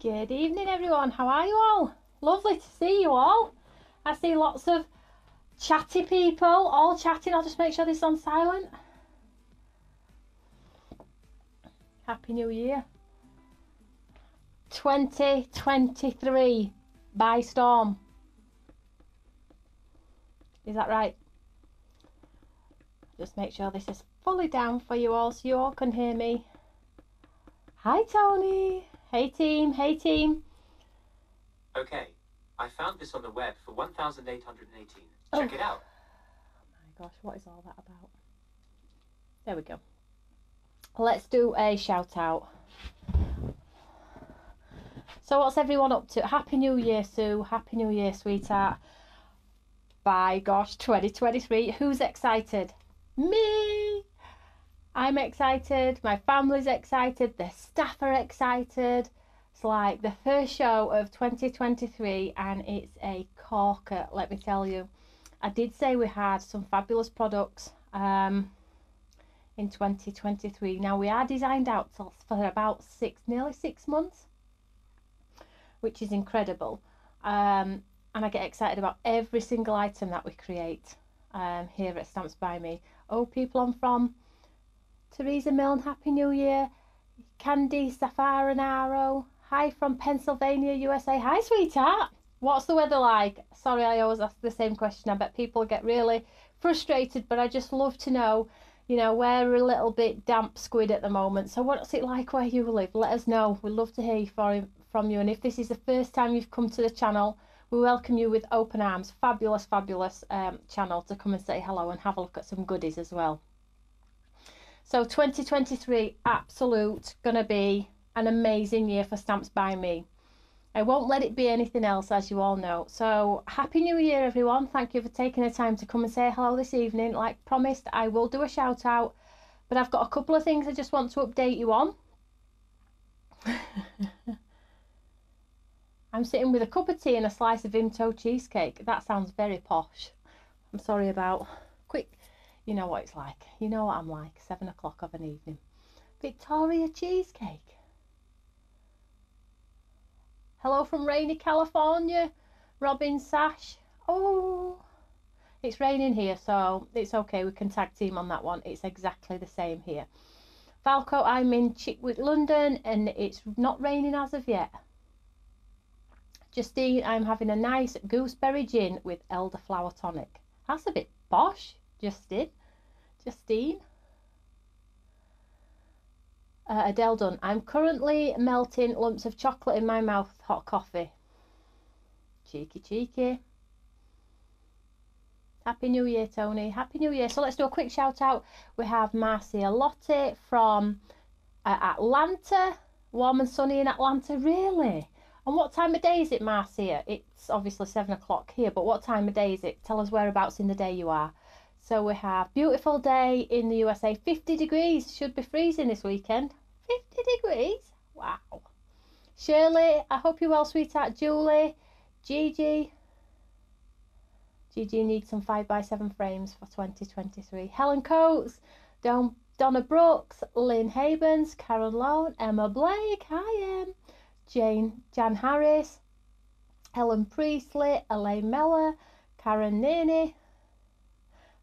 Good evening, everyone. How are you all? Lovely to see you all. I see lots of chatty people, all chatting. I'll just make sure this is on silent. Happy New Year. 2023 by storm. Is that right? Just make sure this is fully down for you all so you all can hear me. Hi, Toni. Hey, team. Hey, team. Okay, I found this on the web for 1,818. Check Oh. it out. Oh my gosh, what is all that about? There we go. Let's do a shout out. So, what's everyone up to? Happy New Year, Sue. Happy New Year, sweetheart. By gosh, 2023. Who's excited? Me. I'm excited. My family's excited. The staff are excited. It's like the first show of 2023, and it's a corker, let me tell you. I did say we had some fabulous products um, in 2023. Now we are designed out for about six, nearly six months, which is incredible. Um, and I get excited about every single item that we create um, here at Stamps by Me. Oh, people I'm from, Teresa Milne, Happy New Year. Candy Safari Arrow. Hi from Pennsylvania, USA. Hi, sweetheart. What's the weather like? Sorry, I always ask the same question. I bet people get really frustrated, but I just love to know, you know, we're a little bit damp squid at the moment. So, what's it like where you live? Let us know. We'd love to hear from you. And if this is the first time you've come to the channel, we welcome you with open arms. Fabulous, fabulous um, channel to come and say hello and have a look at some goodies as well. So 2023, absolute, gonna be an amazing year for Stamps by Me. I won't let it be anything else, as you all know. So happy New Year, everyone! Thank you for taking the time to come and say hello this evening. Like promised, I will do a shout out, but I've got a couple of things I just want to update you on. I'm sitting with a cup of tea and a slice of Vimto cheesecake. That sounds very posh. I'm sorry about. You know what it's like. You know what I'm like. Seven o'clock of an evening. Victoria cheesecake. Hello from rainy California. Robin Sash. Oh, it's raining here, so it's okay. We can tag team on that one. It's exactly the same here. Falco, I'm in Chiswick, London, and it's not raining as of yet. Justine, I'm having a nice gooseberry gin with elderflower tonic. That's a bit bosh, Justine. Justine. Uh, Adele Dunn, I'm currently melting lumps of chocolate in my mouth with hot coffee. Cheeky, cheeky. Happy New Year, Toni. Happy New Year. So let's do a quick shout out. We have Marcia Lotte from uh, Atlanta. Warm and sunny in Atlanta. Really? And what time of day is it, Marcia? It's obviously seven o'clock here, but what time of day is it? Tell us whereabouts in the day you are. So we have beautiful day in the USA. 50 degrees. Should be freezing this weekend. 50 degrees? Wow. Shirley, I hope you're well, sweetheart. Julie, Gigi. Gigi needs some 5x7 frames for 2023. Helen Coates, Don, Donna Brooks, Lynn Habens, Karen Lone, Emma Blake, hi Em, Jane, Jan Harris, Helen Priestley, Elaine Meller, Karen Nini,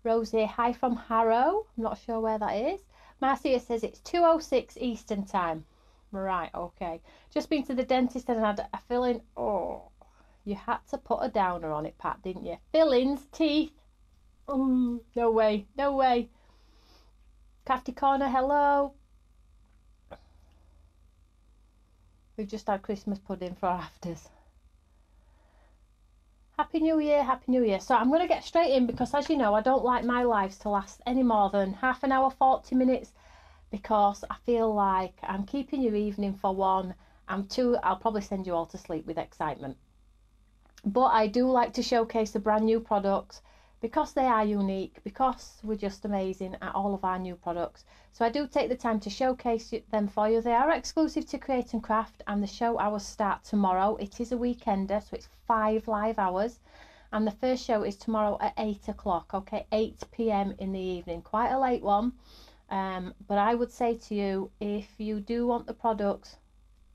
Rosie, hi from Harrow. I'm not sure where that is. Marcia says it's 2.06 Eastern Time. Right, okay. Just been to the dentist and had a filling. Oh, you had to put a downer on it, Pat, didn't you? Fillings, teeth. Mm, no way, no way. Crafty Corner, hello. We've just had Christmas pudding for afters. Happy New Year, Happy New Year. So I'm going to get straight in because, as you know, I don't like my lives to last any more than half an hour, 40 minutes because I feel like I'm keeping your evening for one. I'm two, I'll probably send you all to sleep with excitement. But I do like to showcase the brand new products because they are unique, because we're just amazing at all of our new products. So I do take the time to showcase them for you. They are exclusive to Create and Craft and the show hours start tomorrow. It is a weekender, so it's five live hours. And the first show is tomorrow at 8 o'clock, okay, 8 p.m. in the evening. Quite a late one. Um, but I would say to you, if you do want the products,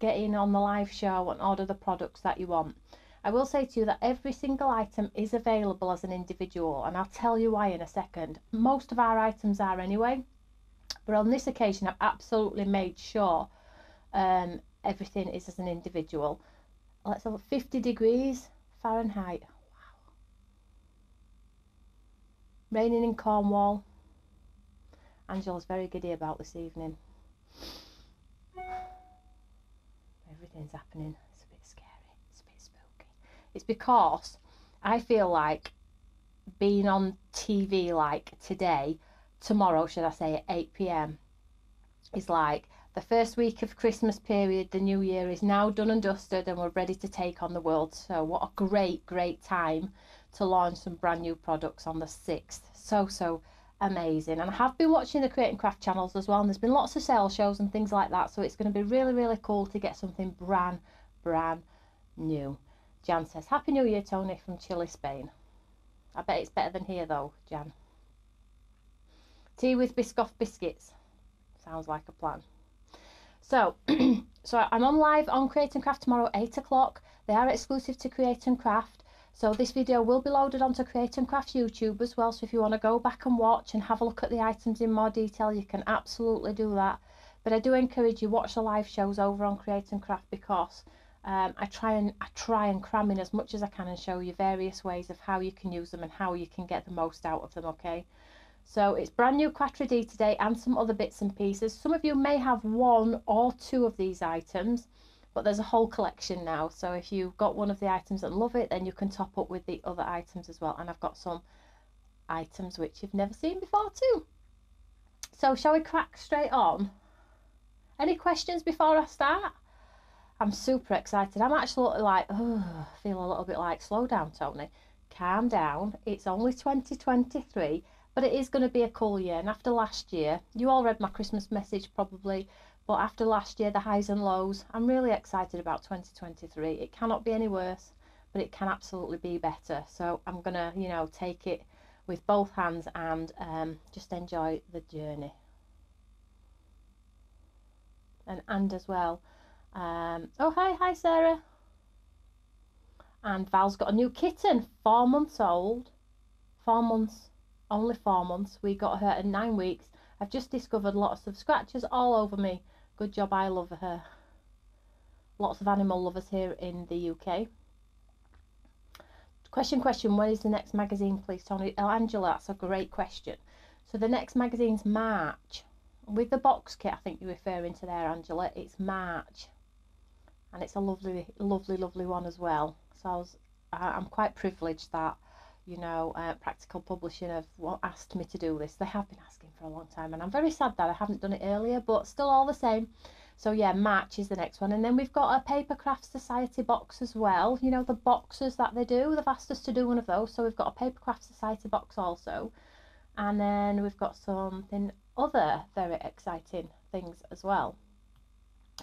get in on the live show and order the products that you want. I will say to you that every single item is available as an individual, and I'll tell you why in a second. Most of our items are anyway, but on this occasion, I've absolutely made sure um, everything is as an individual. Let's have 50 degrees Fahrenheit. Wow. Raining in Cornwall. Angela's very giddy about this evening. Everything's happening. It's a bit scary. It's a bit spooky. It's because I feel like being on TV like today, tomorrow, should I say, at 8 pm, is like the first week of Christmas period, the new year is now done and dusted, and we're ready to take on the world. So, what a great, great time to launch some brand new products on the 6th. So, so amazing. And I have been watching the Create and Craft channels as well, and there's been lots of sales shows and things like that. So, it's going to be really, really cool to get something brand, brand new. Jan says, Happy New Year, Toni, from Chile, Spain. I bet it's better than here, though, Jan. Tea with Biscoff biscuits. Sounds like a plan. So, so I'm on live on Create and Craft tomorrow, 8 o'clock. They are exclusive to Create and Craft. So this video will be loaded onto Create and Craft YouTube as well. So if you want to go back and watch and have a look at the items in more detail, you can absolutely do that. But I do encourage you watch the live shows over on Create and Craft because um, I try and I try and cram in as much as I can and show you various ways of how you can use them and how you can get the most out of them. Okay. So it's brand new Quattro D today and some other bits and pieces. Some of you may have one or two of these items, but there's a whole collection now. So if you've got one of the items and love it, then you can top up with the other items as well. And I've got some items which you've never seen before too. So shall we crack straight on? Any questions before I start? I'm super excited. I'm actually like, oh, feel a little bit like, slow down, Toni. Calm down. It's only 2023 but it is going to be a cool year. And after last year, you all read my Christmas message probably, but after last year, the highs and lows, I'm really excited about 2023. It cannot be any worse, but it can absolutely be better. So I'm going to, you know, take it with both hands and um, just enjoy the journey. And and as well. Um, oh, hi, hi, Sarah. And Val's got a new kitten, four months old. Four months only four months. We got her at nine weeks. I've just discovered lots of scratches all over me. Good job, I love her. Lots of animal lovers here in the UK. Question, question, when is the next magazine, please, Toni? Oh, Angela, that's a great question. So the next magazine's March. With the box kit, I think you're referring to there, Angela, it's March. And it's a lovely, lovely, lovely one as well. So I was, I'm quite privileged that you know, uh, Practical Publishing have asked me to do this. They have been asking for a long time, and I'm very sad that I haven't done it earlier, but still all the same. So yeah, March is the next one, and then we've got a Paper Craft Society box as well. You know the boxes that they do. They've asked us to do one of those, so we've got a Paper Craft Society box also, and then we've got something other very exciting things as well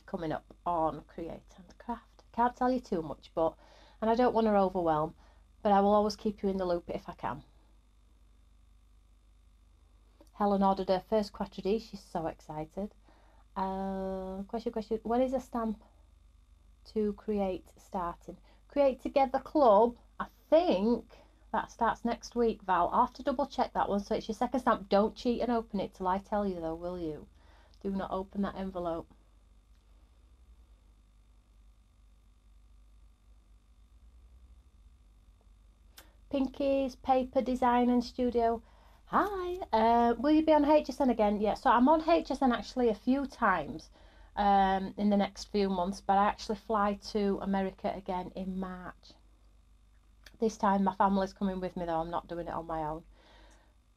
coming up on Create and Craft. Can't tell you too much, but and I don't want to overwhelm but I will always keep you in the loop if I can. Helen ordered her first Quattro She's so excited. Uh, question, question. When is a stamp to create starting? Create Together Club. I think that starts next week, Val. I'll have to double check that one. So it's your second stamp. Don't cheat and open it till I tell you, though, will you? Do not open that envelope. Pinky's Paper Design and Studio. Hi, uh, will you be on HSN again? Yeah, so I'm on HSN actually a few times um, in the next few months, but I actually fly to America again in March. This time my family's coming with me though, I'm not doing it on my own.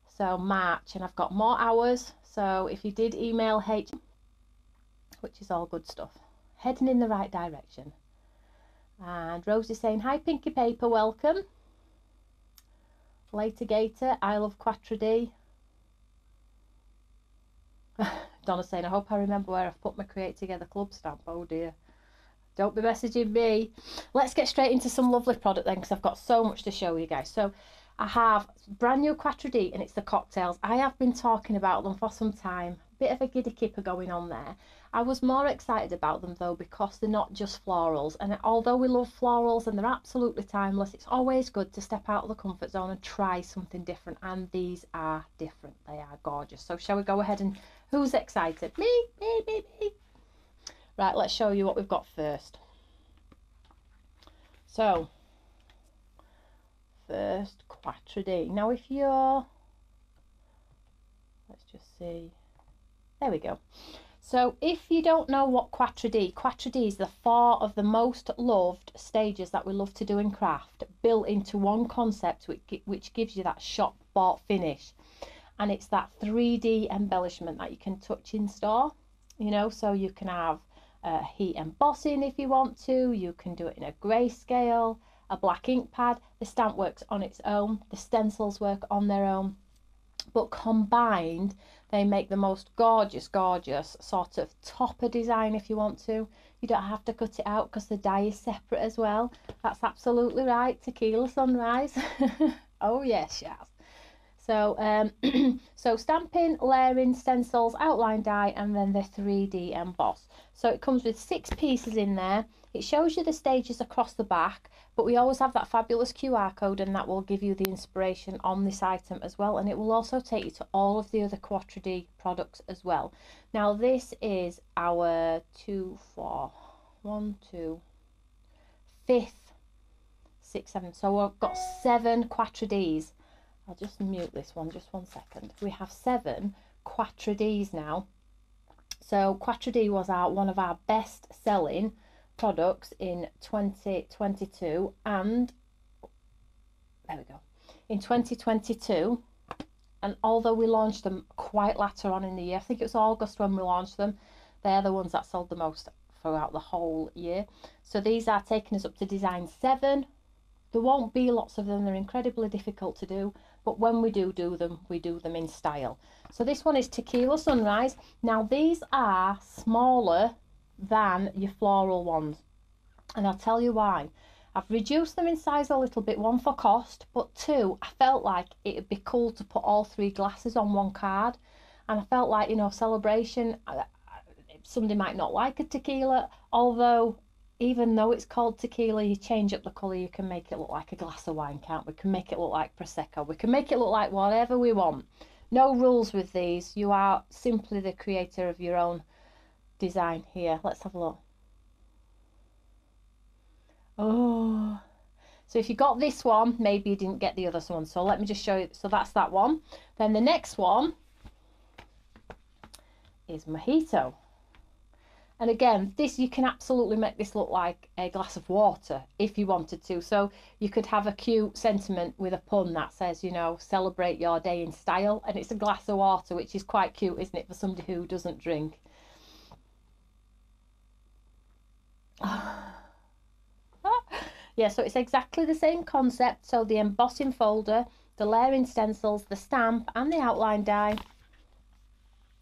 So March, and I've got more hours. So if you did email H, which is all good stuff, heading in the right direction. And Rosie's saying, hi Pinky Paper, welcome. Later Gator, I love Quattro D. Donna saying, I hope I remember where I've put my Create Together Club stamp. Oh dear. Don't be messaging me. Let's get straight into some lovely product then because I've got so much to show you guys. So I have brand new Quattro D and it's the cocktails. I have been talking about them for some time. bit of a giddy kipper going on there. I was more excited about them though because they're not just florals. And although we love florals and they're absolutely timeless, it's always good to step out of the comfort zone and try something different. And these are different. They are gorgeous. So shall we go ahead and who's excited? Me, me, me, me. Right, let's show you what we've got first. So, first Quattro Now if you're, let's just see, there we go. So if you don't know what Quattro D, Quattro D is the four of the most loved stages that we love to do in craft, built into one concept which, which gives you that shop bought finish. And it's that 3D embellishment that you can touch in store, you know, so you can have uh, heat embossing if you want to, you can do it in a grayscale, a black ink pad, the stamp works on its own, the stencils work on their own, but combined they make the most gorgeous, gorgeous sort of topper design if you want to. You don't have to cut it out because the die is separate as well. That's absolutely right. Tequila Sunrise. oh yes, yes. So, um, so stamping, layering, stencils, outline die, and then the 3D emboss. So it comes with six pieces in there. It shows you the stages across the back, but we always have that fabulous QR code and that will give you the inspiration on this item as well. And it will also take you to all of the other Quattro D products as well. Now this is our two, four, one, two, fifth, six, seven. So we've got seven Quattro Ds. I'll just mute this one, just one second. We have seven Quattro Ds now. So Quattro D was our one of our best selling products in 2022 and there we go in 2022 and although we launched them quite later on in the year I think it was August when we launched them they're the ones that sold the most throughout the whole year. So these are taking us up to design 7 there won't be lots of them. They're incredibly difficult to do but when we do do them we do them in style. So this one is tequila sunrise. Now these are smaller than your floral ones. And I'll tell you why. I've reduced them in size a little bit, one for cost, but two, I felt like it'd be cool to put all three glasses on one card. And I felt like, you know, celebration, somebody might not like a tequila, although even though it's called tequila, you change up the colour, you can make it look like a glass of wine, can't we? We can make it look like Prosecco. We can make it look like whatever we want. No rules with these. You are simply the creator of your own design here. Let's have a look. Oh, so if you got this one, maybe you didn't get the other one. So let me just show you. So that's that one. Then the next one is Mojito. And again, this you can absolutely make this look like a glass of water if you wanted to. So you could have a cute sentiment with a pun that says, you know, celebrate your day in style. And it's a glass of water, which is quite cute, isn't it, for somebody who doesn't drink. yeah, so it's exactly the same concept. So the embossing folder, the layering stencils, the stamp and the outline die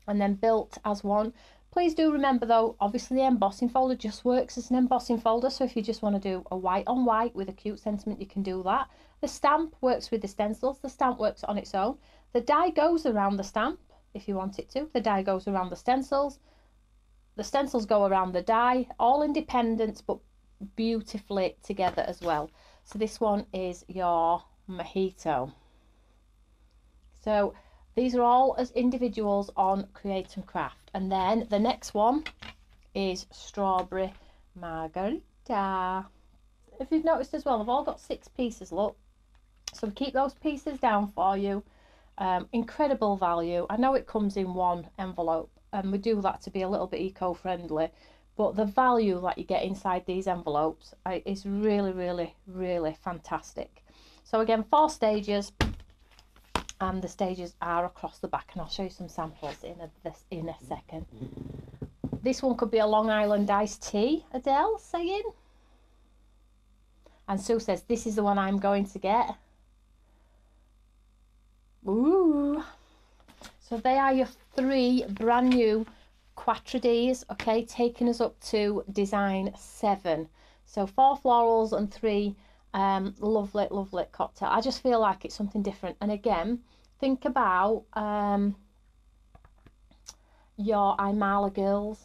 and then built as one. Please do remember though, obviously the embossing folder just works as an embossing folder. So if you just want to do a white on white with a cute sentiment, you can do that. The stamp works with the stencils. The stamp works on its own. The die goes around the stamp if you want it to. The die goes around the stencils. The stencils go around the die, all independent but beautifully together as well. So this one is your mojito. So these are all as individuals on Create and Craft. And then the next one is Strawberry Margarita. If you've noticed as well, they've all got six pieces, look. So we keep those pieces down for you. Um, incredible value. I know it comes in one envelope and we do that to be a little bit eco-friendly but the value that you get inside these envelopes is really really really fantastic. So again four stages and the stages are across the back and I'll show you some samples in a, this in a second. This one could be a Long Island iced tea Adele saying. And Sue says this is the one I'm going to get. Ooh. So they are your three brand new Quattro Ds, okay, taking us up to design seven. So four florals and three um, lovely, lovely cocktail. I just feel like it's something different. And again, think about, um, your Imala girls,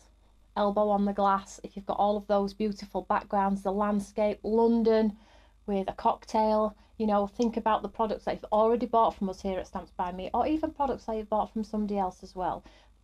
elbow on the glass, if you've got all of those beautiful backgrounds, the landscape, London with a cocktail, you know, think about the products that you've already bought from us here at Stamps by Me, or even products that you've bought from somebody else as well,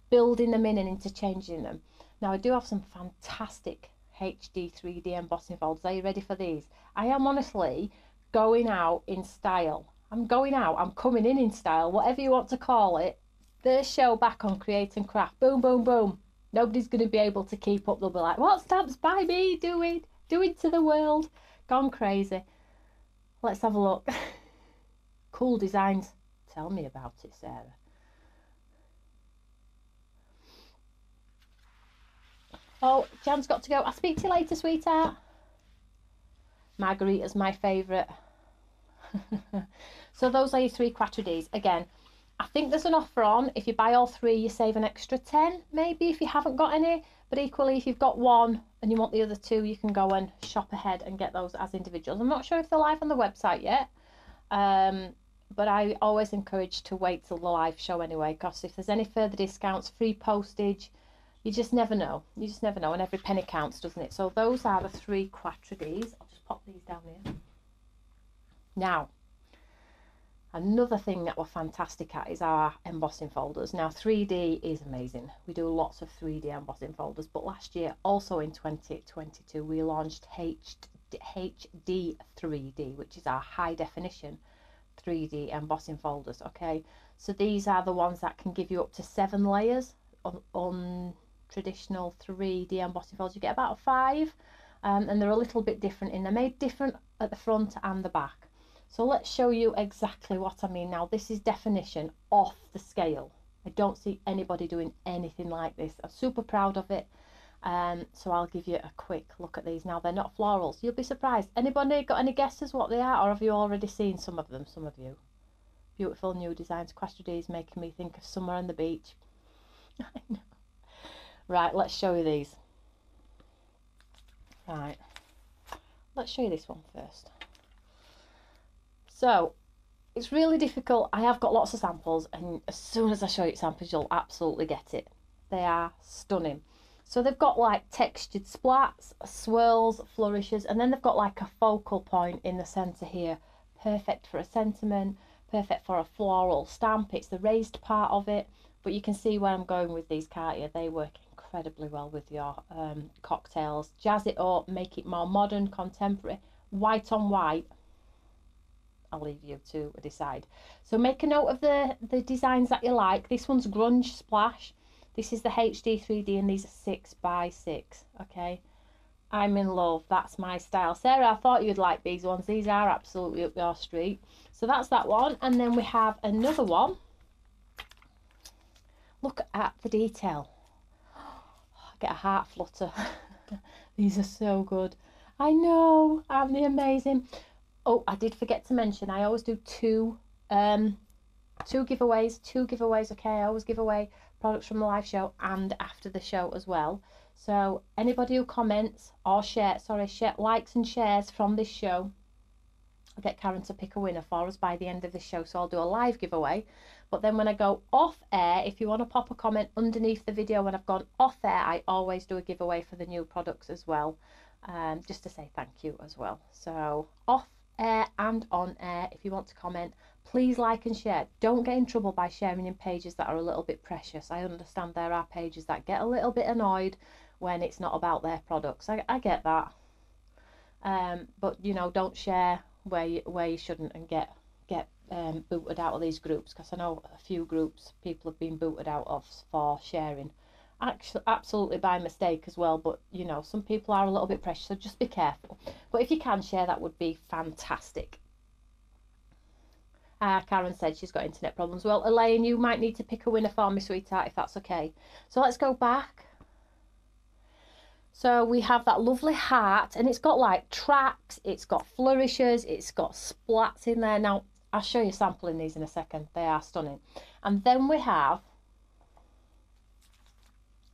building them in and interchanging them. Now, I do have some fantastic HD 3D embossing folders. Are you ready for these? I am honestly going out in style. I'm going out, I'm coming in in style, whatever you want to call it. First show back on Create and Craft. Boom, boom, boom. Nobody's going to be able to keep up. They'll be like, what Stamps by Me doing? Doing to the world? Gone crazy. Let's have a look. cool designs. Tell me about it, Sarah. Oh, Jan's got to go. I'll speak to you later, sweetheart. Margarita's my favourite. so those are your three Quattro Again, I think there's an offer on. If you buy all three, you save an extra 10, maybe, if you haven't got any. But equally, if you've got one and you want the other two, you can go and shop ahead and get those as individuals. I'm not sure if they're live on the website yet. Um, but I always encourage to wait till the live show anyway, because if there's any further discounts, free postage, you just never know. You just never know, and every penny counts, doesn't it? So those are the three Quattro Ds. I'll just pop these down here. Now, another thing that we're fantastic at is our embossing folders. Now, 3D is amazing. We do lots of 3D embossing folders, but last year, also in 2022, we launched HD 3D, which is our high definition 3D embossing folders. Okay, so these are the ones that can give you up to seven layers on, on traditional 3D embossing folders, you get about five, um, and they're a little bit different in they're made different at the front and the back. So let's show you exactly what I mean. Now this is definition off the scale. I don't see anybody doing anything like this. I'm super proud of it. Um, so I'll give you a quick look at these. Now they're not florals. You'll be surprised. Anybody got any guesses what they are or have you already seen some of them, some of you? Beautiful new designs. Quattro Ds making me think of summer on the beach. I know. Right, let's show you these. Right, let's show you this one first. So, it's really difficult. I have got lots of samples, and as soon as I show you samples, you'll absolutely get it. They are stunning. So they've got like textured splats, swirls, flourishes, and then they've got like a focal point in the centre here. Perfect for a sentiment, perfect for a floral stamp. It's the raised part of it, but you can see where I'm going with these, can't you? They work incredibly well with your um, cocktails. Jazz it up, make it more modern, contemporary, white on white. I'll leave you to decide. So make a note of the, the designs that you like. This one's Grunge Splash. This is the HD 3D and these are 6 by 6 okay? I'm in love. That's my style. Sarah, I thought you'd like these ones. These are absolutely up your street. So that's that one. And then we have another one. Look at the detail I get a heart flutter. These are so good. I know, aren't they amazing? Oh, I did forget to mention, I always do two um two giveaways, two giveaways, okay? I always give away products from the live show and after the show as well. So anybody who comments or share, sorry, share likes and shares from this show, I'll get Karen to pick a winner for us by the end of the show. So I'll do a live giveaway but then when I go off air, if you want to pop a comment underneath the video when I've gone off air, I always do a giveaway for the new products as well, um, just to say thank you as well. So off air and on air, if you want to comment, please like and share. Don't get in trouble by sharing in pages that are a little bit precious. I understand there are pages that get a little bit annoyed when it's not about their products. I, I get that. Um, but you know, don't share where you, where you shouldn't and get get um, booted out of these groups because I know a few groups people have been booted out of for sharing. Actually, absolutely by mistake as well, but you know, some people are a little bit precious, so just be careful. But if you can share, that would be fantastic. Uh, Karen said she's got internet problems. Well, Elaine, you might need to pick a winner for me, sweetheart, if that's okay. So let's go back. So we have that lovely heart, and it's got like tracks, it's got flourishes, it's got splats in there. Now, I'll show you sampling these in a second. They are stunning. And then we have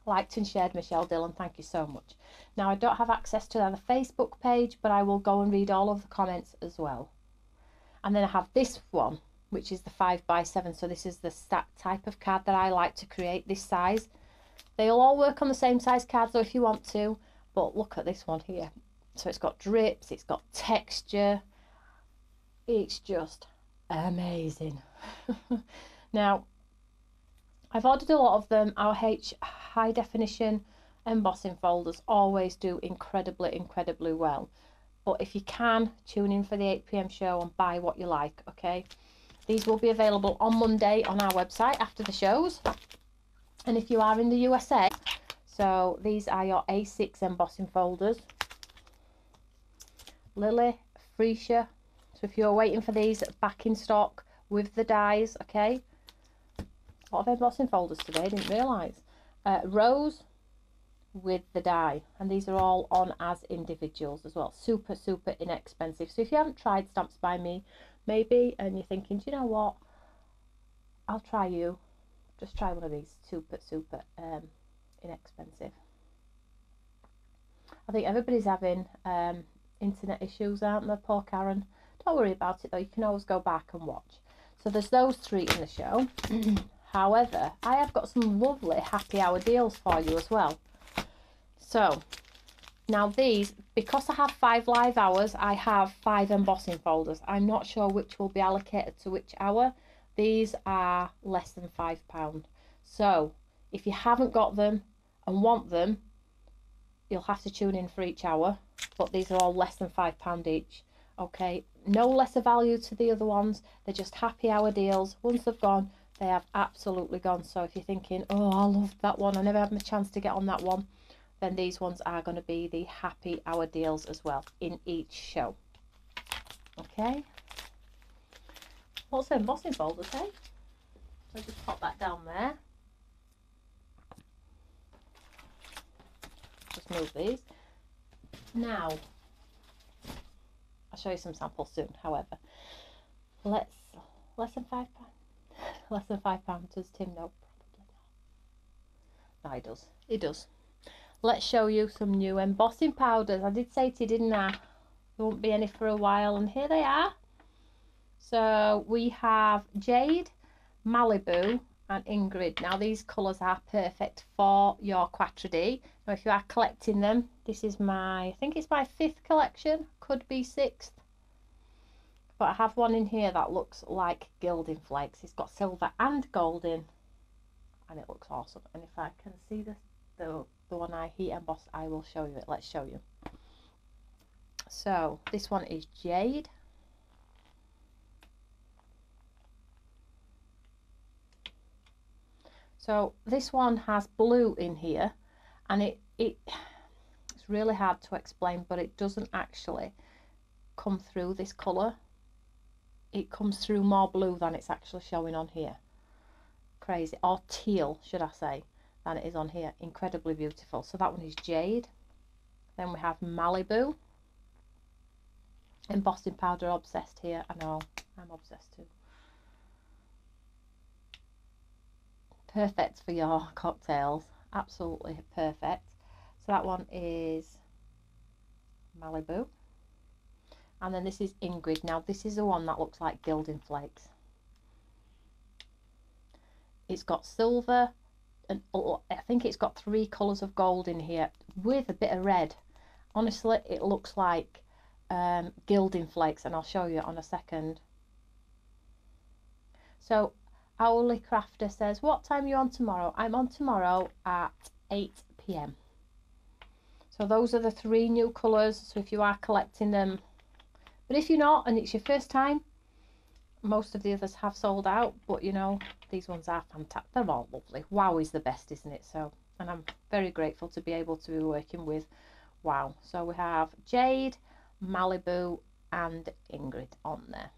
liked and shared Michelle Dillon. Thank you so much. Now, I don't have access to the Facebook page, but I will go and read all of the comments as well. And then I have this one, which is the 5 by 7 So this is the stack type of card that I like to create, this size. They'll all work on the same size card though if you want to, but look at this one here. So it's got drips, it's got texture. It's just amazing. now, I've ordered a lot of them. Our H high definition embossing folders always do incredibly, incredibly well. But if you can, tune in for the 8pm show and buy what you like, okay? These will be available on Monday on our website after the shows. And if you are in the USA, so these are your A6 embossing folders. Lily, Freesia. So if you're waiting for these back in stock with the dies, okay? A lot of embossing folders today, I didn't realise. Uh, Rose, with the die. And these are all on as individuals as well. Super super inexpensive. So if you haven't tried stamps by me maybe and you're thinking do you know what? I'll try you. Just try one of these. Super super um, inexpensive. I think everybody's having um, internet issues aren't they poor Karen? Don't worry about it though. You can always go back and watch. So there's those three in the show However, I have got some lovely happy hour deals for you as well. So now these, because I have five live hours, I have five embossing folders. I'm not sure which will be allocated to which hour. These are less than £5. So if you haven't got them and want them, you'll have to tune in for each hour. But these are all less than £5 each. Okay, no lesser value to the other ones. They're just happy hour deals. Once they've gone, they have absolutely gone. So if you're thinking, oh, I love that one, I never had a chance to get on that one, then these ones are going to be the happy hour deals as well in each show. Okay. What's the embossing folders, eh? So just pop that down there. Just move these. Now, I'll show you some samples soon, however. Let's, less than five pounds. Less than five pounds, does Tim know? Probably not. No, he does. He does let's show you some new embossing powders. I did say to you, didn't I? There won't be any for a while, and here they are. So we have Jade, Malibu, and Ingrid. Now these colours are perfect for your Quattro D. Now if you are collecting them, this is my, I think it's my fifth collection, could be sixth. But I have one in here that looks like gilding flakes. It's got silver and gold in, and it looks awesome. And if I can see the, the the one I heat embossed I will show you it. Let's show you. So this one is jade. So this one has blue in here. And it it it's really hard to explain but it doesn't actually come through this color it comes through more blue than it's actually showing on here crazy or teal should I say than it is on here. Incredibly beautiful. So that one is Jade. Then we have Malibu. Embossing powder obsessed here. I know, I'm obsessed too. Perfect for your cocktails. Absolutely perfect. So that one is Malibu. And then this is Ingrid. Now this is the one that looks like gilding flakes. It's got silver, an, I think it's got three colours of gold in here with a bit of red. Honestly, it looks like um, gilding flakes and I'll show you on a second. So Owly Crafter says, what time are you on tomorrow? I'm on tomorrow at 8 p.m. So those are the three new colours. So if you are collecting them, but if you're not and it's your first time, most of the others have sold out but you know these ones are fantastic they're all lovely. Wow is the best isn't it? So and i'm very grateful to be able to be working with wow. So we have jade malibu and ingrid on there.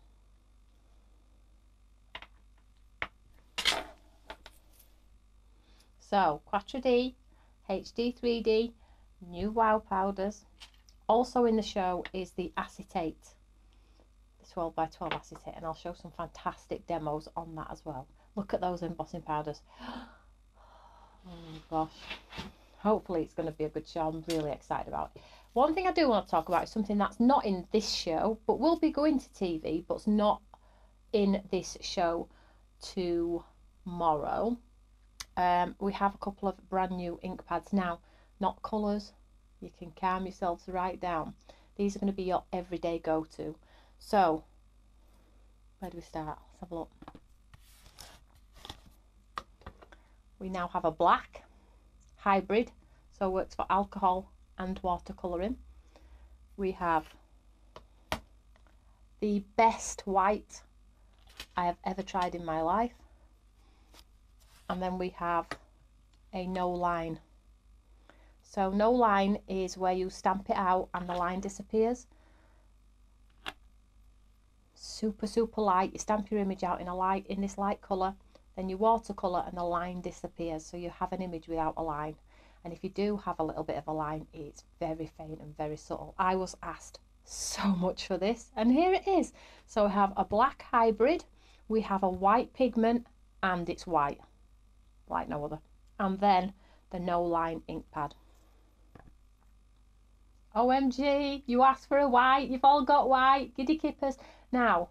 So Quattro D, HD 3D, new wow powders. Also in the show is the acetate 12 by 12 acetate and I'll show some fantastic demos on that as well. Look at those embossing powders. Oh gosh. Hopefully it's going to be a good show. I'm really excited about it. One thing I do want to talk about is something that's not in this show, but will be going to TV, but's not in this show tomorrow. um, we have a couple of brand new ink pads now, not colours. You can calm yourselves right down. These are going to be your everyday go-to. So, where do we start? Let's have a look. We now have a black hybrid, so it works for alcohol and watercolouring. We have the best white I have ever tried in my life. And then we have a no line. So no line is where you stamp it out and the line disappears. Super, super light. You stamp your image out in a light in this light colour, then you watercolour and the line disappears. So you have an image without a line. And if you do have a little bit of a line, it's very faint and very subtle. I was asked so much for this and here it is. So we have a black hybrid, we have a white pigment and it's white, like no other. And then the no line ink pad. OMG, you asked for a white, you've all got white, giddy kippers. Now,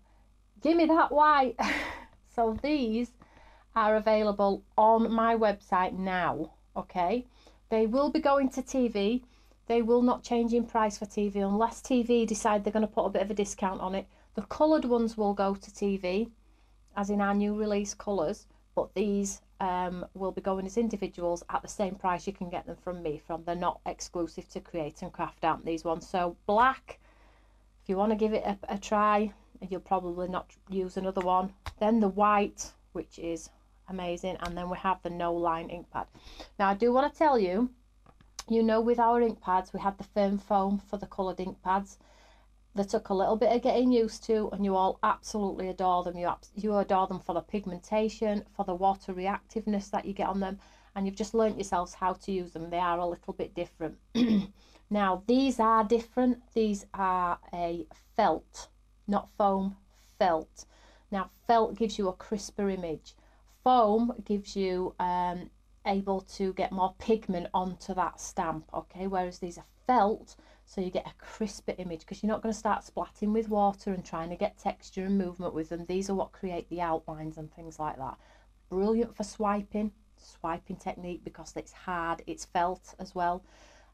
give me that white. so these are available on my website now, okay? They will be going to TV. They will not change in price for TV unless TV decide they're going to put a bit of a discount on it. The coloured ones will go to TV, as in our new release colours, but these um, will be going as individuals at the same price you can get them from me from. They're not exclusive to Create and Craft, aren't these ones? So black, if you want to give it a, a try, you'll probably not use another one. Then the white, which is amazing and then we have the no line ink pad. Now I do want to tell you you know with our ink pads we had the firm foam for the coloured ink pads. They took a little bit of getting used to and you all absolutely adore them. You, you adore them for the pigmentation for the water reactiveness that you get on them and you've just learnt yourselves how to use them. They are a little bit different. Now these are different. These are a felt not foam felt. Now felt gives you a crisper image. Foam gives you um, able to get more pigment onto that stamp okay? Whereas these are felt so you get a crisper image because you're not going to start splatting with water and trying to get texture and movement with them. These are what create the outlines and things like that. Brilliant for swiping swiping technique because it's hard it's felt as well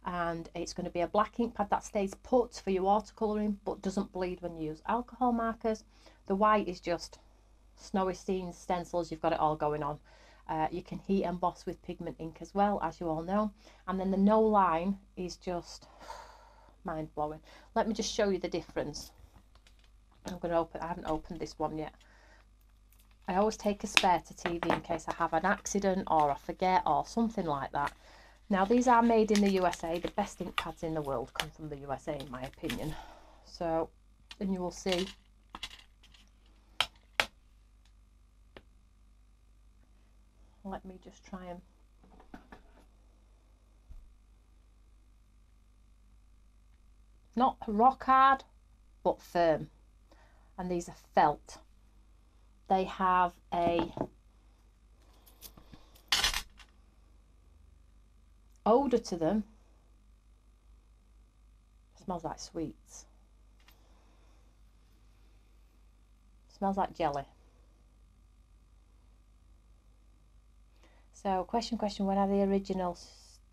and it's going to be a black ink pad that stays put for your watercolouring but doesn't bleed when you use alcohol markers the white is just snowy scenes, stencils, you've got it all going on. Uh, you can heat emboss with pigment ink as well, as you all know. And then the no line is just mind blowing. Let me just show you the difference. I'm going to open, I haven't opened this one yet. I always take a spare to TV in case I have an accident or I forget or something like that. Now these are made in the USA. The best ink pads in the world come from the USA in my opinion. So, and you will see let me just try and not rock hard but firm and these are felt they have a odor to them smells like sweets smells like jelly So, question, question, when are the original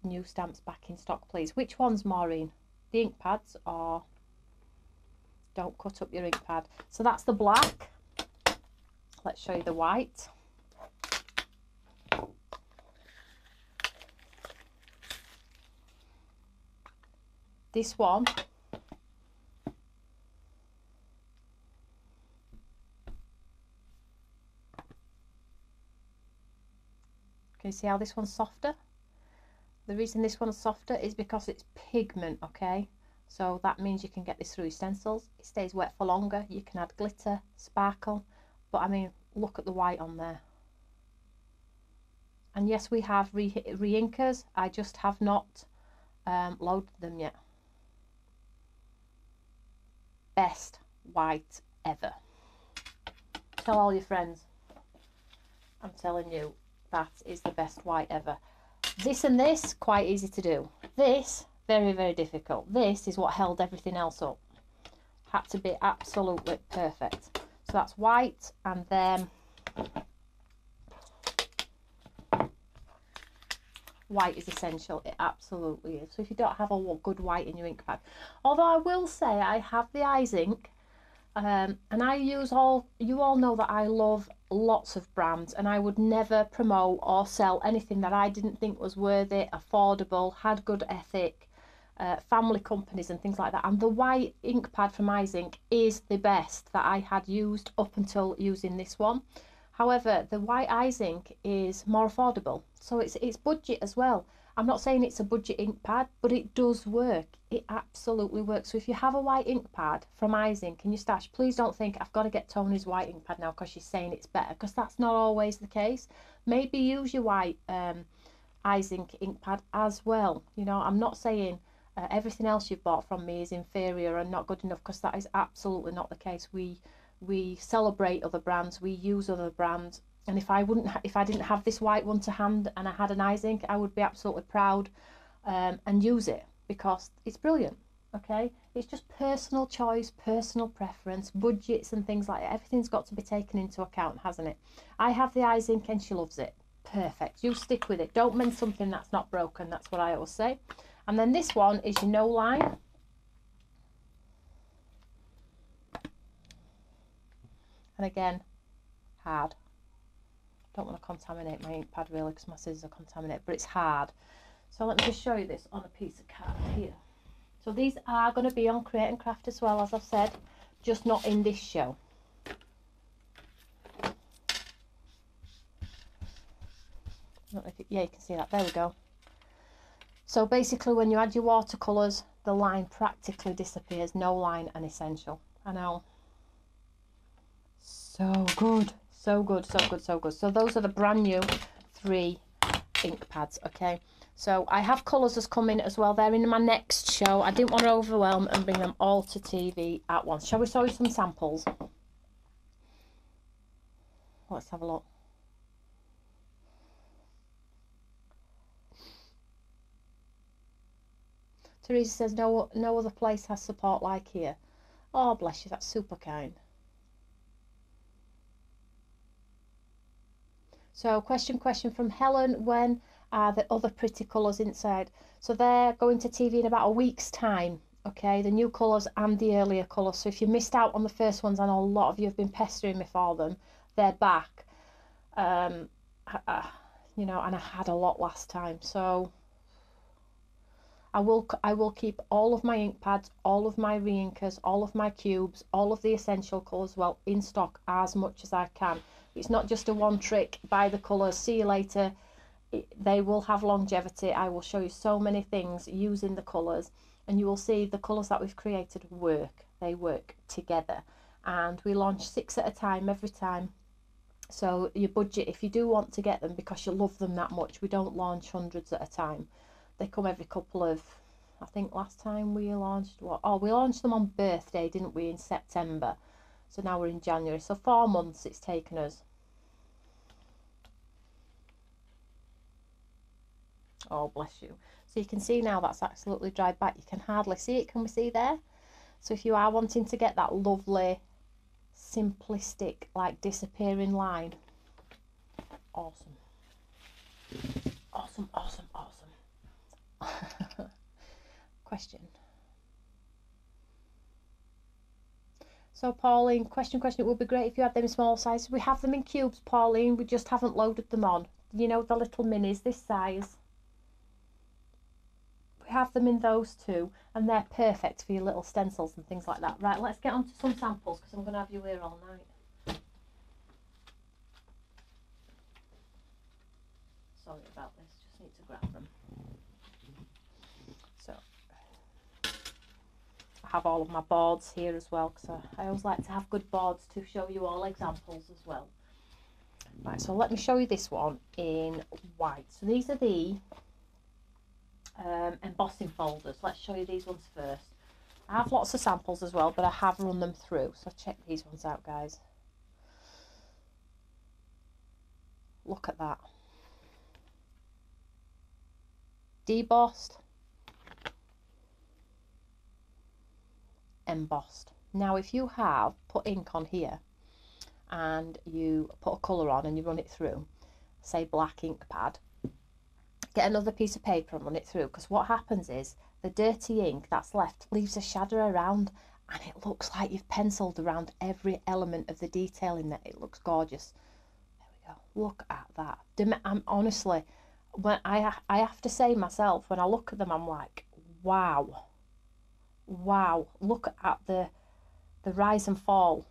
new stamps back in stock, please? Which ones, Maureen? The ink pads or don't cut up your ink pad. So that's the black. Let's show you the white. This one Can you see how this one's softer? The reason this one's softer is because it's pigment, okay? So that means you can get this through stencils. It stays wet for longer. You can add glitter, sparkle. But I mean, look at the white on there. And yes, we have re-inkers. Re I just have not um, loaded them yet. Best white ever. Tell all your friends. I'm telling you, that is the best white ever. This and this, quite easy to do. This, very, very difficult. This is what held everything else up. Had to be absolutely perfect. So that's white and then white is essential. It absolutely is. So if you don't have a good white in your ink pad, although I will say I have the Izink, um, and I use all. You all know that I love lots of brands, and I would never promote or sell anything that I didn't think was worthy, affordable, had good ethic. Uh, family companies and things like that. And the white ink pad from Eyes Izink is the best that I had used up until using this one. However, the white Izink is more affordable, so it's it's budget as well. I'm not saying it's a budget ink pad, but it does work. It absolutely works. So if you have a white ink pad from Izink in your stash, please don't think I've got to get Toni's white ink pad now because she's saying it's better, because that's not always the case. Maybe use your white um, Izink ink pad as well. You know, I'm not saying uh, everything else you've bought from me is inferior and not good enough, because that is absolutely not the case. We we celebrate other brands, we use other brands. And if I wouldn't, if I didn't have this white one to hand and I had an Izink, I would be absolutely proud um, and use it because it's brilliant. Okay, it's just personal choice, personal preference, budgets and things like that. Everything's got to be taken into account, hasn't it? I have the Izink and she loves it. Perfect. You stick with it. Don't mend something that's not broken. That's what I always say. And then this one is your no line. And again hard. Don't want to contaminate my ink pad really because my scissors are contaminated but it's hard. So let me just show you this on a piece of card here. So these are going to be on create and craft as well as I've said just not in this show. You, yeah you can see that. There we go. So basically when you add your watercolours the line practically disappears no line and essential. I know so good. So good, so good, so good. So those are the brand new three ink pads, okay? So I have colours that's coming as well. They're in my next show. I didn't want to overwhelm and bring them all to TV at once. Shall we show you some samples? Let's have a look. Teresa says no no other place has support like here. Oh bless you, that's super kind. So question, question from Helen, when are the other pretty colours inside? So they're going to TV in about a week's time, okay, the new colours and the earlier colours. So if you missed out on the first ones, I know a lot of you have been pestering me for them, they're back. Um, you know, and I had a lot last time. So I will I will keep all of my ink pads, all of my reinkers, all of my cubes, all of the essential colours well in stock as much as I can. It's not just a one trick, buy the colours, see you later. It, they will have longevity. I will show you so many things using the colours and you will see the colours that we've created work. They work together and we launch six at a time every time. So your budget, if you do want to get them because you love them that much, we don't launch hundreds at a time. They come every couple of, I think last time we launched, what? Oh, we launched them on birthday, didn't we, in September. So now we're in January. So four months it's taken us. Oh, bless you. So you can see now that's absolutely dried back. You can hardly see it. Can we see there? So if you are wanting to get that lovely, simplistic, like disappearing line, awesome. Awesome, awesome, awesome. Question. So Pauline, question, question, it would be great if you had them in small size. We have them in cubes, Pauline, we just haven't loaded them on. You know, the little minis, this size. We have them in those two, and they're perfect for your little stencils and things like that. Right, let's get on to some samples, because I'm going to have you here all night. Sorry about this, just need to grab them. Have all of my boards here as well because I, always like to have good boards to show you all examples as well. Right, so let me show you this one in white. So these are the um, embossing folders. Let's show you these ones first. I have lots of samples as well, but I have run them through. So check these ones out, guys. Look at that. Debossed, embossed. Now if you have put ink on here and you put a colour on and you run it through, say black ink pad, get another piece of paper and run it through because what happens is the dirty ink that's left leaves a shadow around and it looks like you've penciled around every element of the detail in there. It looks gorgeous. There we go. Look at that. I'm honestly, when I I have to say myself when I look at them, I'm like, wow, wow. Look at the the rise and fall.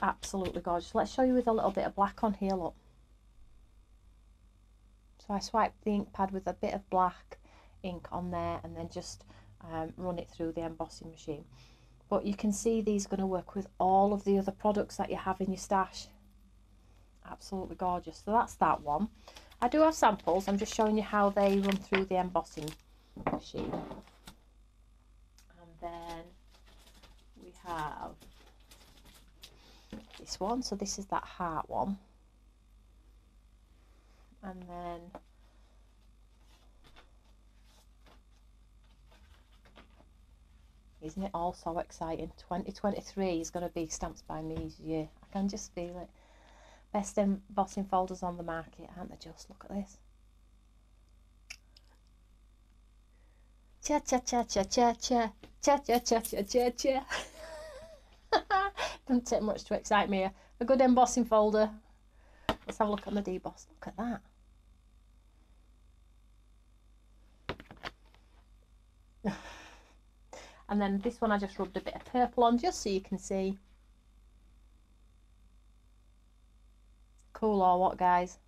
Absolutely gorgeous. Let's show you with a little bit of black on here. Look. So I swipe the ink pad with a bit of black ink on there and then just um, run it through the embossing machine. But you can see these are going to work with all of the other products that you have in your stash. Absolutely gorgeous. So that's that one. I do have samples. I'm just showing you how they run through the embossing machine. And then we have this one. So this is that heart one. And then Isn't it all so exciting? 2023 is going to be Stamps by Me's year. I can just feel it. Best embossing folders on the market, aren't they just? Look at this. Cha cha cha cha cha cha cha cha cha cha cha cha. Doesn't take much to excite me. A good embossing folder. Let's have a look at the deboss. Look at that. and then this one I just rubbed a bit of purple on just so you can see cool or what guys?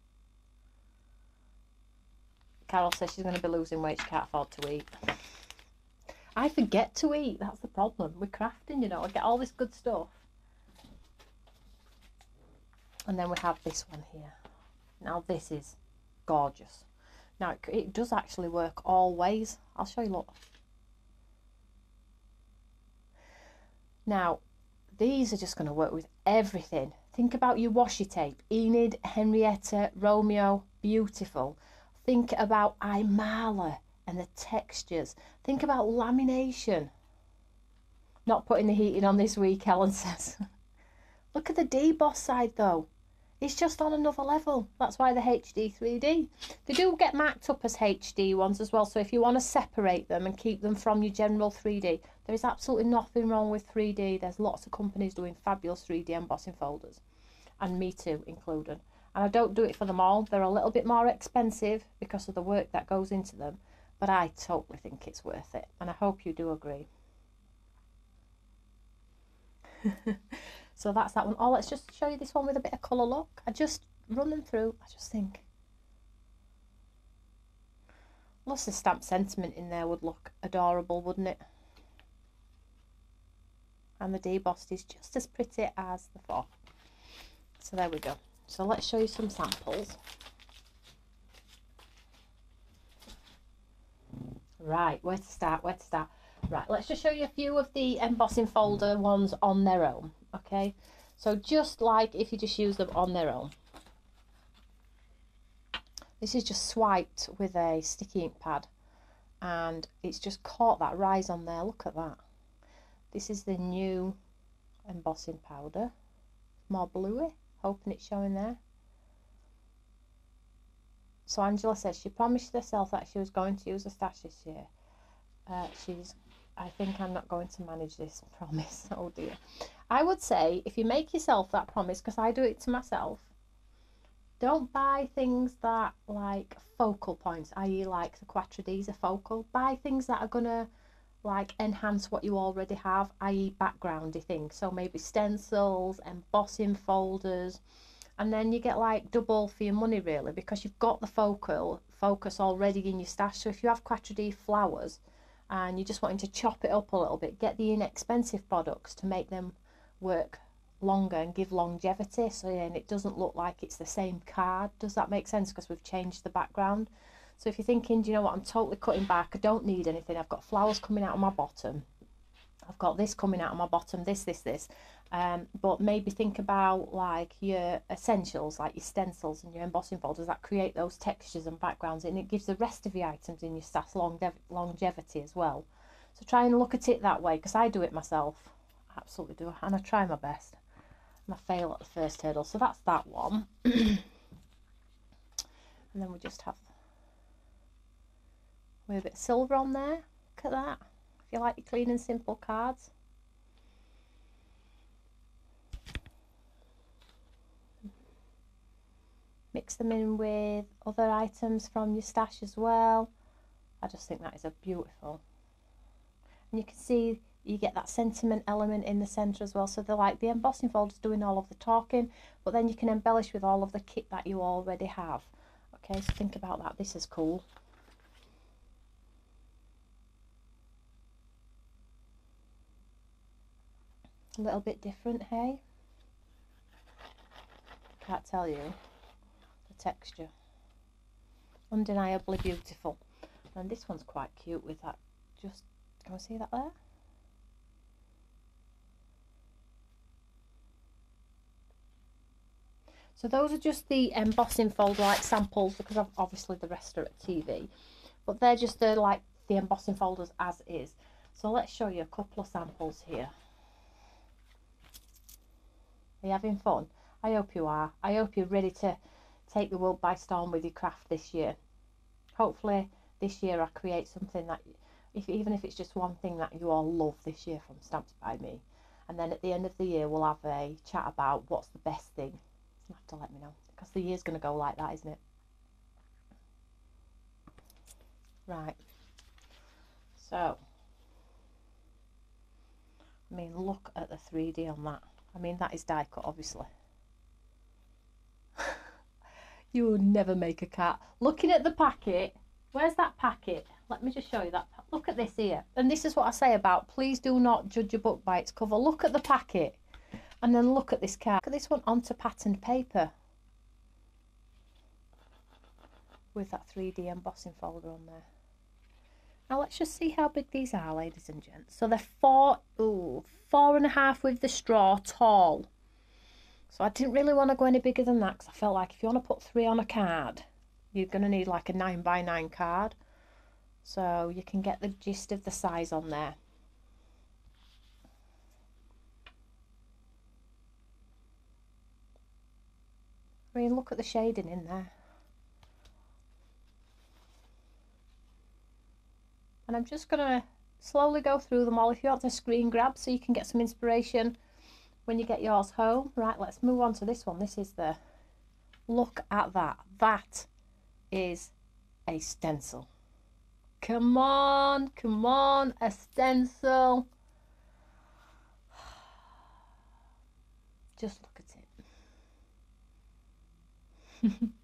Carol says she's going to be losing weight she can't afford to eat. I forget to eat that's the problem. With crafting you know I get all this good stuff. And then we have this one here. Now this is gorgeous. Now it, it does actually work all ways I'll show you look. Now, these are just going to work with everything. Think about your washi tape. Enid, Henrietta, Romeo, beautiful. Think about Imala and the textures. Think about lamination. Not putting the heating on this week, Helen says. Look at the deboss side though. It's just on another level. That's why the HD 3D. They do get marked up as HD ones as well. So if you want to separate them and keep them from your general 3D, there is absolutely nothing wrong with 3D. There's lots of companies doing fabulous 3D embossing folders. And me too included. And I don't do it for them all. They're a little bit more expensive because of the work that goes into them. But I totally think it's worth it. And I hope you do agree. So that's that one. Oh, let's just show you this one with a bit of colour look. I just run them through. I just think lots of stamp sentiment in there would look adorable, wouldn't it? And the debossed is just as pretty as the four. So there we go. So let's show you some samples. Right, where to start, where to start. Right, let's just show you a few of the embossing folder ones on their own okay so just like if you just use them on their own this is just swiped with a sticky ink pad and it's just caught that rise on there look at that this is the new embossing powder. It's more bluey. Hoping it's showing there. So Angela says she promised herself that she was going to use a stash this year. Uh, she's I think I'm not going to manage this promise. Oh dear. I would say if you make yourself that promise, because I do it to myself, don't buy things that like focal points, i.e. like the Quattro are focal. Buy things that are gonna like enhance what you already have, i.e. backgroundy things. So maybe stencils, embossing folders, and then you get like double for your money really because you've got the focal focus already in your stash. So if you have Quattro D flowers and you're just wanting to chop it up a little bit, get the inexpensive products to make them work longer and give longevity so and it doesn't look like it's the same card does that make sense because we've changed the background so if you're thinking do you know what? I'm totally cutting back. I don't need anything. I've got flowers coming out of my bottom. I've got this coming out of my bottom this this this. Um, but maybe think about like your essentials like your stencils and your embossing folders that create those textures and backgrounds and it gives the rest of your items in your stash longev longevity as well. So try and look at it that way because I do it myself. Absolutely do and I try my best and I fail at the first hurdle. So that's that one. and then we just have with a bit of silver on there. Look at that. If you like your clean and simple cards. Mix them in with other items from your stash as well. I just think that is a beautiful. And you can see you get that sentiment element in the centre as well. So they're like the embossing folders doing all of the talking, but then you can embellish with all of the kit that you already have. Okay, so think about that. This is cool. A little bit different, hey? Can't tell you the texture. Undeniably beautiful. And this one's quite cute with that. Just, can we see that there? So those are just the embossing folder like samples because obviously the rest are at TV. But they're just the like the embossing folders as is. So let's show you a couple of samples here. Are you having fun? I hope you are. I hope you're ready to take the world by storm with your craft this year. Hopefully this year I create something that, if even if it's just one thing that you all love this year from Stamps by Me. And then at the end of the year we'll have a chat about what's the best thing you have to let me know because the year's going to go like that, isn't it? Right. So, I mean, look at the 3D on that. I mean, that is die cut, obviously. you would never make a cat. Looking at the packet, where's that packet? Let me just show you that. Look at this here. And this is what I say about, please do not judge a book by its cover. Look at the packet. And then look at this cat. Look at this one onto patterned paper. With that 3D embossing folder on there. Now let's just see how big these are, ladies and gents. So they're four, ooh, four and a half with the straw tall. So I didn't really want to go any bigger than that because I felt like if you want to put three on a card, you're going to need like a nine by nine card. So you can get the gist of the size on there. I mean, look at the shading in there. And I'm just going to slowly go through them all if you want to screen grab so you can get some inspiration when you get yours home. Right, let's move on to this one. This is the, look at that. That is a stencil. Come on, come on, a stencil. Just look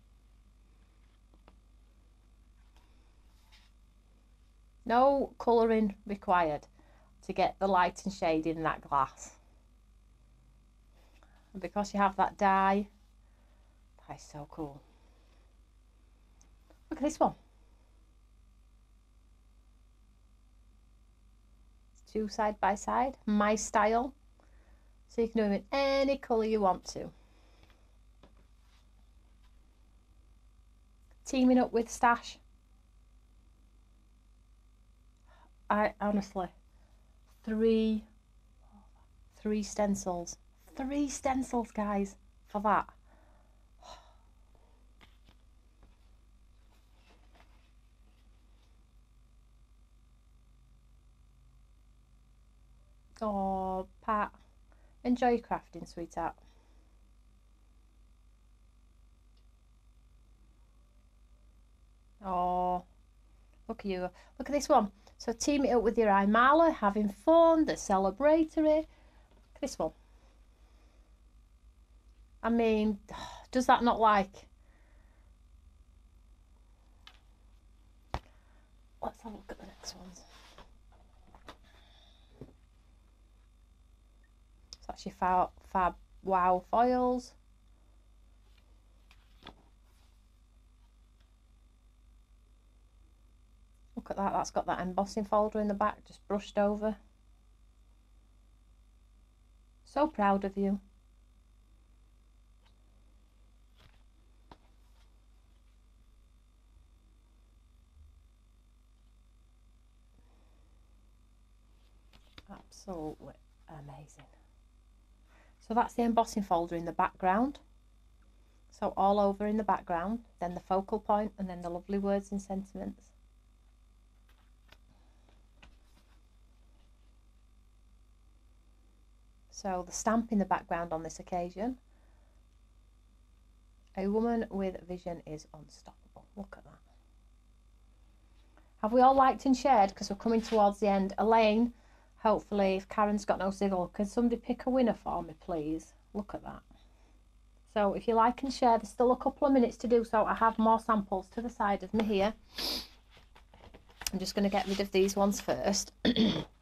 no colouring required to get the light and shade in that glass. And because you have that dye, that is so cool. Look at this one. Two side by side, my style. So you can do them in any colour you want to. teaming up with Stash. I honestly, three, three stencils, three stencils, guys, for that. Oh, Pat, enjoy crafting, sweetheart. Oh, look at you. Look at this one. So team it up with your Imala, having fun, the celebratory. Look at this one. I mean, does that not like... Let's have a look at the next ones. It's actually Fab, Fab Wow foils. Look at that, that's got that embossing folder in the back, just brushed over. So proud of you. Absolutely amazing. So that's the embossing folder in the background. So all over in the background, then the focal point and then the lovely words and sentiments. So the stamp in the background on this occasion. A woman with vision is unstoppable. Look at that. Have we all liked and shared? Because we're coming towards the end. Elaine, hopefully, if Karen's got no signal, can somebody pick a winner for me, please? Look at that. So if you like and share, there's still a couple of minutes to do so. I have more samples to the side of me here. I'm just going to get rid of these ones first.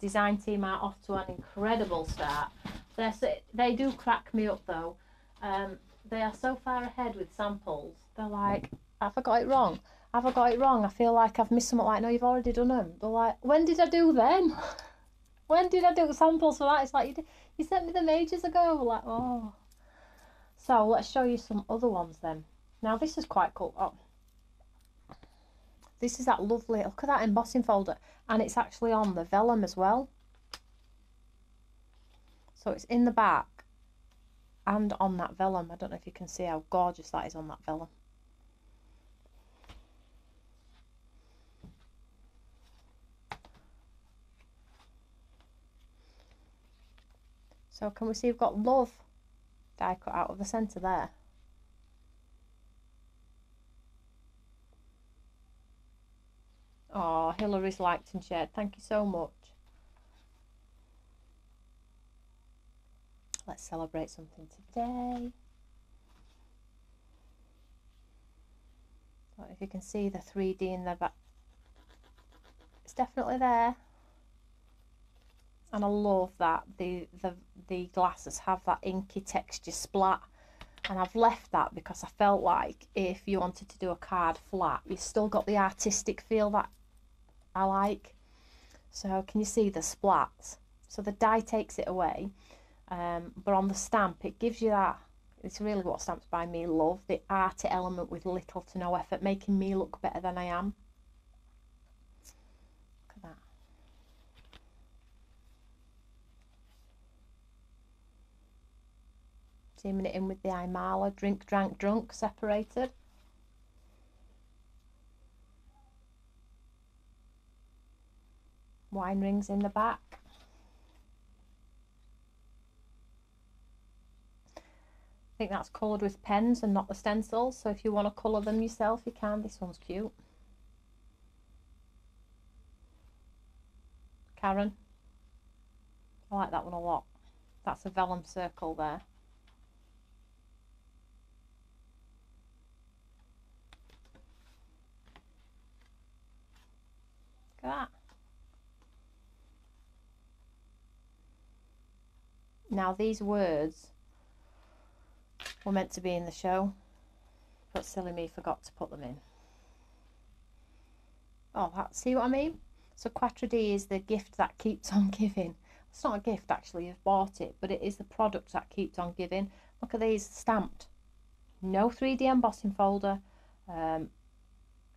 Design team are off to an incredible start. They're, they do crack me up though. Um, they are so far ahead with samples. They're like, have I got it wrong? Have I got it wrong? I feel like I've missed something. Like, no, you've already done them. They're like, when did I do them? when did I do the samples for that? It's like, you, did, you sent me them ages ago. Like, oh. So let's show you some other ones then. Now this is quite cool. Oh. This is that lovely, look at that embossing folder. And it's actually on the vellum as well. So it's in the back and on that vellum. I don't know if you can see how gorgeous that is on that vellum. So can we see we've got love die cut out of the centre there. Oh, Hillary's liked and shared. Thank you so much. Let's celebrate something today. If you can see the 3D in the back, it's definitely there. And I love that the, the, the glasses have that inky texture splat. And I've left that because I felt like if you wanted to do a card flat, you've still got the artistic feel that I like. So can you see the splats? So the dye takes it away um, but on the stamp, it gives you that. It's really what Stamps by Me love the arty element with little to no effort, making me look better than I am. Look at that. It in with the Imala, drink, drank, drunk, separated. Wine rings in the back. I think that's coloured with pens and not the stencils. So if you want to colour them yourself, you can. This one's cute. Karen. I like that one a lot. That's a vellum circle there. Look at that. Now these words were meant to be in the show, but silly me forgot to put them in. Oh, that, see what I mean? So Quattro D is the gift that keeps on giving. It's not a gift actually, you've bought it, but it is the product that keeps on giving. Look at these stamped. No 3D embossing folder. Um,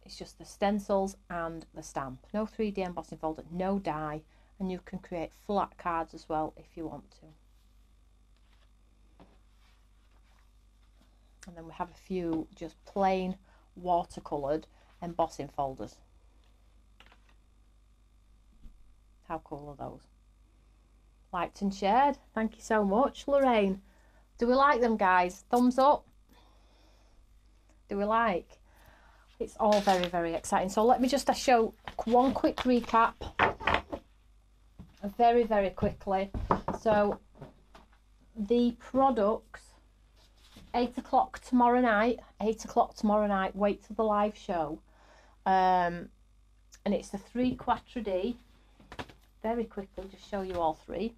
it's just the stencils and the stamp. No 3D embossing folder, no die. And you can create flat cards as well if you want to. And then we have a few just plain watercoloured embossing folders. How cool are those? Liked and shared. Thank you so much, Lorraine. Do we like them, guys? Thumbs up. Do we like? It's all very, very exciting. So let me just show one quick recap. Very, very quickly. So the products eight o'clock tomorrow night. Eight o'clock tomorrow night. Wait till the live show. Um, and it's the three Quattro D. Very quickly, just show you all three.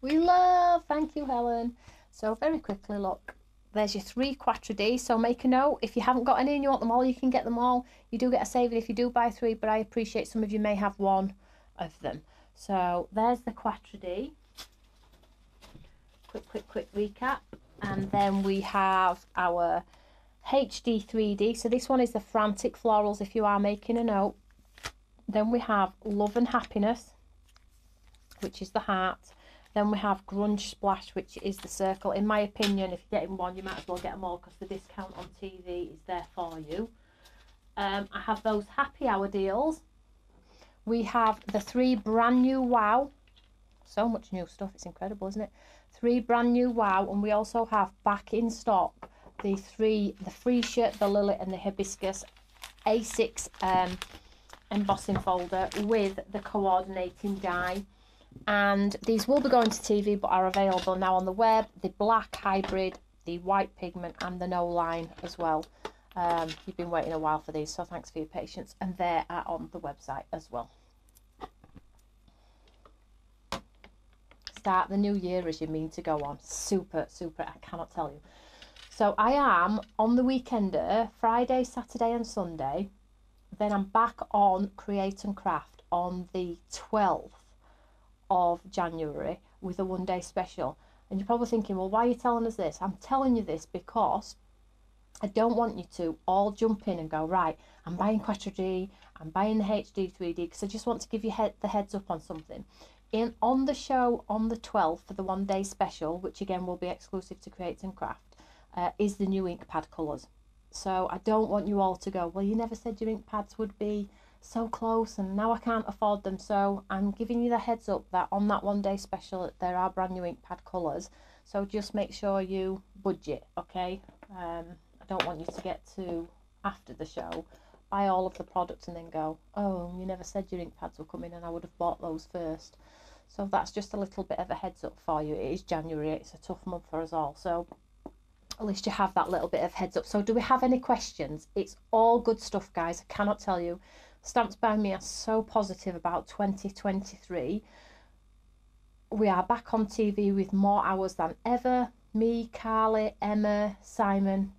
We love, thank you, Helen. So very quickly, look, there's your three Quattro D. So make a note. If you haven't got any and you want them all, you can get them all. You do get a saving if you do buy three, but I appreciate some of you may have one of them. So there's the Quattro D quick, quick, quick recap. And then we have our HD 3D. So this one is the Frantic Florals if you are making a note. Then we have Love and Happiness, which is the heart. Then we have Grunge Splash, which is the circle. In my opinion, if you're getting one, you might as well get them all because the discount on TV is there for you. Um, I have those happy hour deals. We have the three brand new Wow. So much new stuff. It's incredible, isn't it? Three brand new Wow. And we also have back in stock the three, the freesia, the lily and the hibiscus A6 um, embossing folder with the coordinating die and these will be going to TV but are available now on the web the black hybrid the white pigment and the no line as well um, you've been waiting a while for these so thanks for your patience and they are on the website as well start the new year as you mean to go on super super I cannot tell you so I am on the weekender uh, Friday Saturday and Sunday then I'm back on create and craft on the 12th of January with a one day special. And you're probably thinking, well, why are you telling us this? I'm telling you this because I don't want you to all jump in and go, right, I'm buying Quattro D, I'm buying the HD 3D because I just want to give you the heads up on something. In On the show on the 12th for the one day special, which again will be exclusive to Create and Craft, uh, is the new ink pad colours. So I don't want you all to go, well, you never said your ink pads would be so close and now I can't afford them. So I'm giving you the heads up that on that one day special there are brand new ink pad colours. So just make sure you budget okay? Um, I don't want you to get to after the show buy all of the products and then go oh you never said your ink pads were coming and I would have bought those first. So that's just a little bit of a heads up for you. It is January it's a tough month for us all. So at least you have that little bit of heads up. So do we have any questions? It's all good stuff guys I cannot tell you. Stamps by Me are so positive about 2023. We are back on TV with more hours than ever. Me, Carly, Emma, Simon,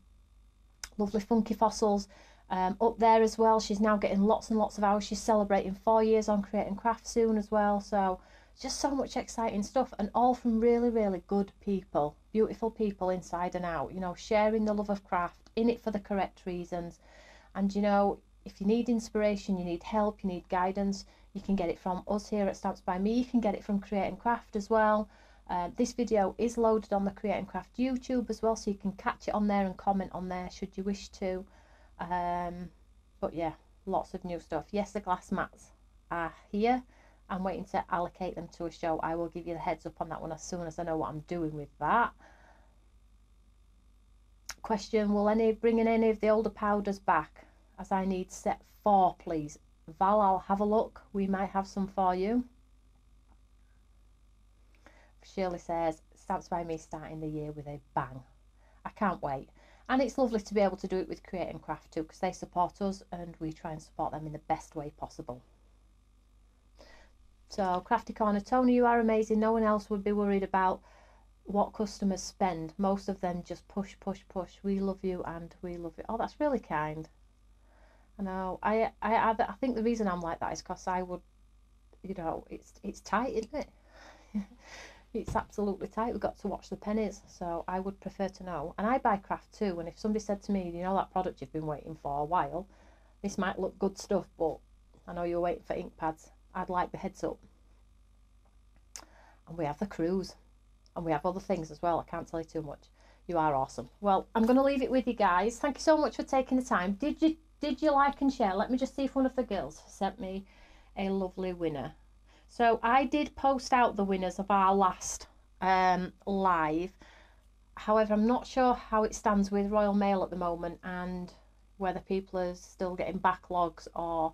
lovely Funky Fossils um, up there as well. She's now getting lots and lots of hours. She's celebrating four years on Create and Craft soon as well. So just so much exciting stuff and all from really, really good people, beautiful people inside and out, you know, sharing the love of craft, in it for the correct reasons. And, you know, if you need inspiration, you need help, you need guidance, you can get it from us here at Stamps by Me. You can get it from Create and Craft as well. Uh, this video is loaded on the Create and Craft YouTube as well, so you can catch it on there and comment on there should you wish to. Um, but yeah, lots of new stuff. Yes, the glass mats are here. I'm waiting to allocate them to a show. I will give you the heads up on that one as soon as I know what I'm doing with that. Question, will any bringing any of the older powders back? as I need set four, please. Val, I'll have a look. We might have some for you. Shirley says, Stamps by me starting the year with a bang. I can't wait. And it's lovely to be able to do it with Create and Craft too, because they support us and we try and support them in the best way possible. So, Crafty Corner, Toni, you are amazing. No one else would be worried about what customers spend. Most of them just push, push, push. We love you and we love you. Oh, that's really kind. I know. I, I, I think the reason I'm like that is because I would, you know, it's it's tight, isn't it? it's absolutely tight. We've got to watch the pennies. So I would prefer to know. And I buy craft too. And if somebody said to me, you know, that product you've been waiting for a while, this might look good stuff, but I know you're waiting for ink pads. I'd like the heads up. And we have the cruise. And we have other things as well. I can't tell you too much. You are awesome. Well, I'm going to leave it with you guys. Thank you so much for taking the time. Did you did you like and share? Let me just see if one of the girls sent me a lovely winner. So I did post out the winners of our last um, live. However, I'm not sure how it stands with Royal Mail at the moment and whether people are still getting backlogs or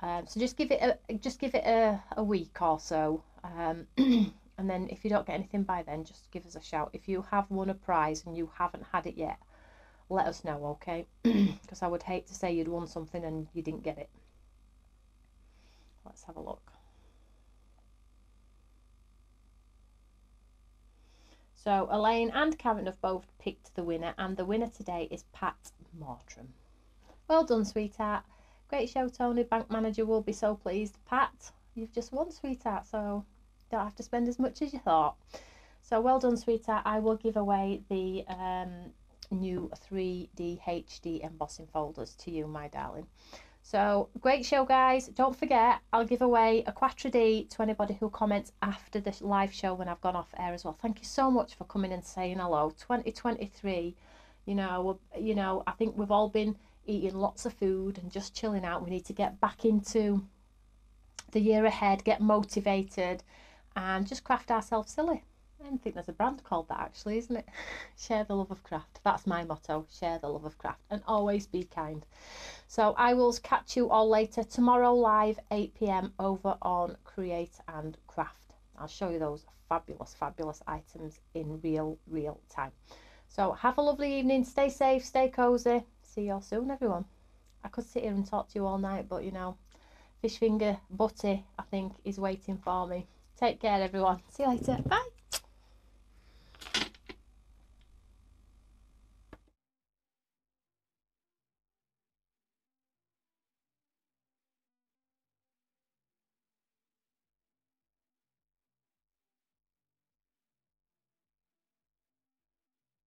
um, so just give it a just give it a, a week or so um, and then if you don't get anything by then just give us a shout if you have won a prize and you haven't had it yet let us know, okay? Because I would hate to say you'd won something and you didn't get it. Let's have a look. So Elaine and Karen have both picked the winner, and the winner today is Pat Mortram. Well done, sweetheart. Great show, Toni. Bank manager will be so pleased. Pat, you've just won, sweetheart, so don't have to spend as much as you thought. So well done, sweetheart. I will give away the um, new 3D HD embossing folders to you, my darling. So great show, guys. Don't forget, I'll give away a Quattro D to anybody who comments after this live show when I've gone off air as well. Thank you so much for coming and saying hello. 2023, you know, you know, I think we've all been eating lots of food and just chilling out. We need to get back into the year ahead, get motivated, and just craft ourselves silly. I think there's a brand called that actually, isn't it? share the love of craft. That's my motto. Share the love of craft and always be kind. So I will catch you all later tomorrow live 8 p.m. over on Create and Craft. I'll show you those fabulous, fabulous items in real, real time. So have a lovely evening. Stay safe, stay cozy. See you all soon, everyone. I could sit here and talk to you all night, but you know, fish finger butty, I think, is waiting for me. Take care, everyone. See you later. Bye.